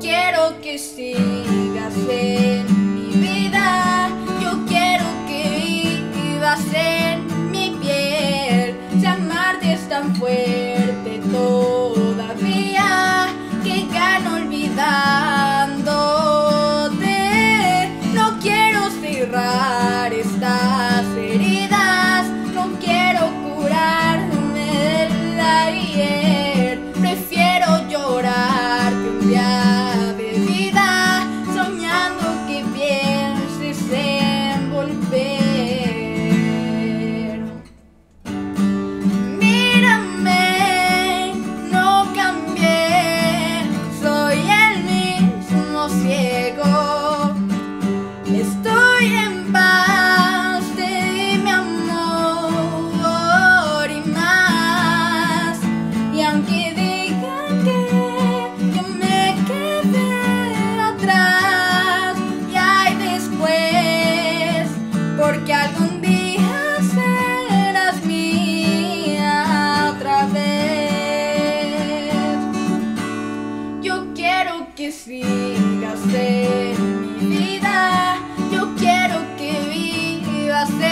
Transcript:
Quiero que sigas aunque digan que yo me quedé atrás, y hay después, porque algún día serás mía otra vez. Yo quiero que sigas en mi vida. Yo quiero que vivas en